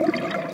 you